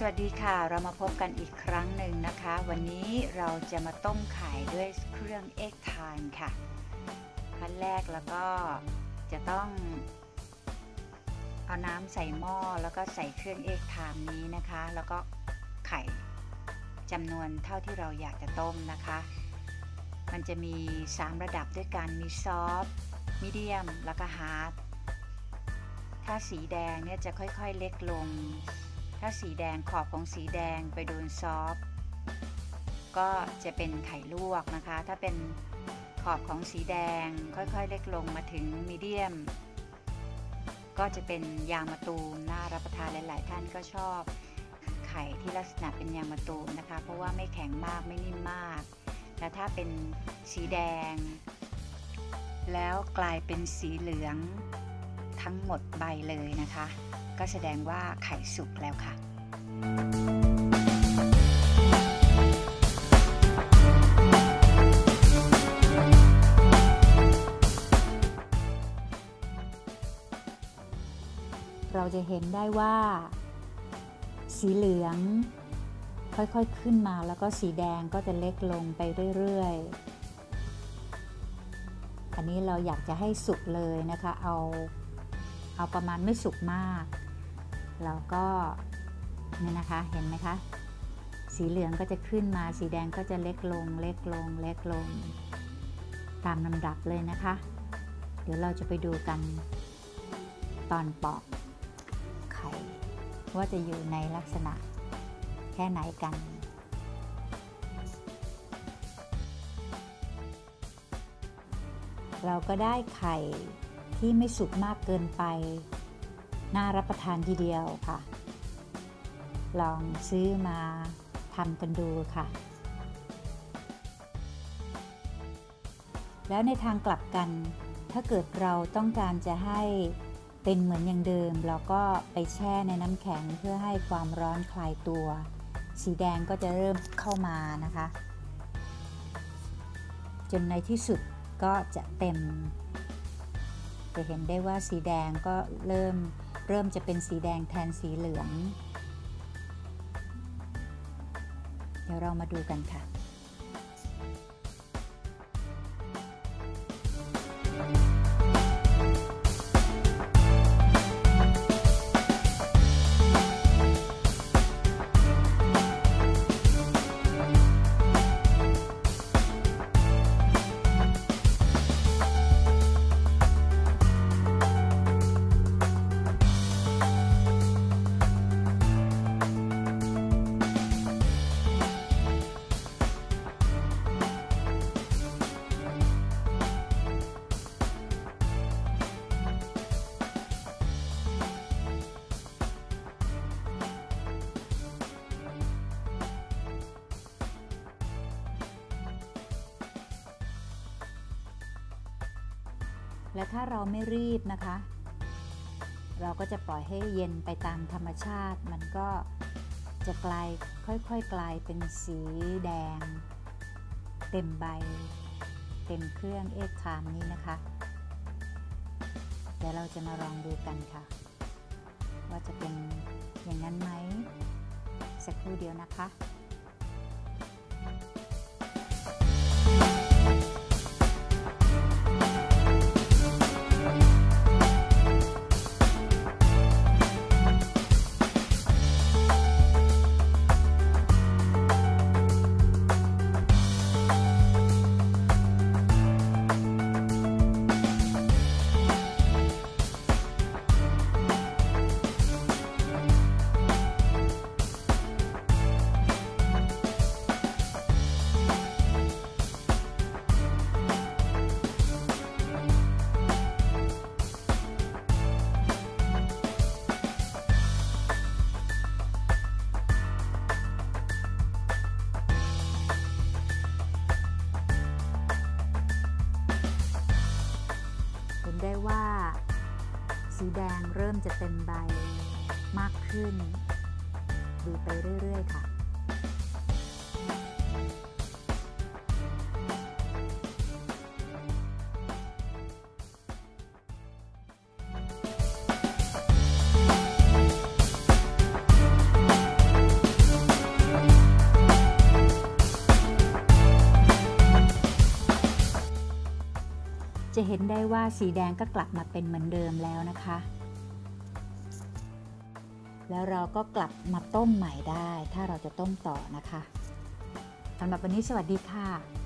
สวัสดีค่ะ เรามาพบกันอีกครั้งหนึ่งนะคะ วันนี้เราจะมาต้มไข่ด้วยเครื่อง egg timer ค่ะ ขั้นแรกแล้วก็จะต้องเอาน้ำใส่หม้อแล้วก็ใส่เครื่อง egg timer นี้นะคะ แล้วก็ไข่จำนวนเท่าที่เราอยากจะต้มนะคะ มันจะมี 3 ระดับด้วยกันมี soft medium แล้วก็ hardถ้าสีแดงเนี่ยจะค่อยๆเล็กลง ถ้าสีแดงขอบของสีแดงไปโดนซอฟต์ก็จะเป็นไข่ลวกนะคะ ถ้าเป็นขอบของสีแดงค่อยๆ เล็กลงมาถึงมีเดียม ก็จะเป็นยางมะตูมน่ารับประทานหลาย ๆ ท่านก็ชอบ ไข่ที่ลักษณะเป็นยางมะตูมนะคะ เพราะว่าไม่แข็งมากไม่นิ่มมากแต่ถ้าเป็นสีแดง แล้วกลายเป็นสีเหลืองทั้งหมดใบเลยนะคะ ก็แสดงว่าไข่สุกแล้วค่ะ เราจะเห็นได้ว่า สีเหลือง ค่อยๆขึ้นมาแล้วก็สีแดงก็จะเล็กลงไปเรื่อยๆ อันนี้เราอยากจะให้สุกเลยนะคะ เอาเอาประมาณไม่สุกมาก เราก็นี่นะคะเห็นไหมคะ สีเหลืองก็จะขึ้นมาสีแดงก็จะเล็กลง เล็กลง เล็กลง ตามลำดับเลยนะคะ เดี๋ยวเราจะไปดูกันตอนปอกไข่ว่าจะอยู่ในลักษณะแค่ไหนกันเราก็ได้ไข่ที่ไม่สุกมากเกินไป น่ารับประทานทีเดียวค่ะ ลองซื้อมาทำกันดูค่ะ แล้วในทางกลับกัน ถ้าเกิดเราต้องการจะให้เป็นเหมือนอย่างเดิม เราก็ไปแช่ในน้ำแข็งเพื่อให้ความร้อนคลายตัว สีแดงก็จะเริ่มเข้ามานะคะ จนในที่สุดก็จะเต็ม จะเห็นได้ว่าสีแดงก็เริ่มเริ่มจะเป็นสีแดงแทนสีเหลือง เดี๋ยวเรามาดูกันค่ะ และถ้าเราไม่รีบนะคะ เราก็จะปล่อยให้เย็นไปตามธรรมชาติ มันก็จะกลายค่อยๆกลายเป็นสีแดง เต็มใบ เต็มเครื่องเอ็กทามนี้นะคะเดี๋ยวเราจะมาลองดูกันค่ะ ว่าจะเป็นอย่างนั้นไหมสักครู่เดียวนะคะ สีแดงเริ่มจะเต็มใบมากขึ้น ดูไปเรื่อย ๆ ค่ะ จะเห็นได้ว่าสีแดงก็กลับมาเป็นเหมือนเดิมแล้วนะคะ แล้วเราก็กลับมาต้มใหม่ได้ ถ้าเราจะต้มต่อนะคะสำหรับวันนี้สวัสดีค่ะ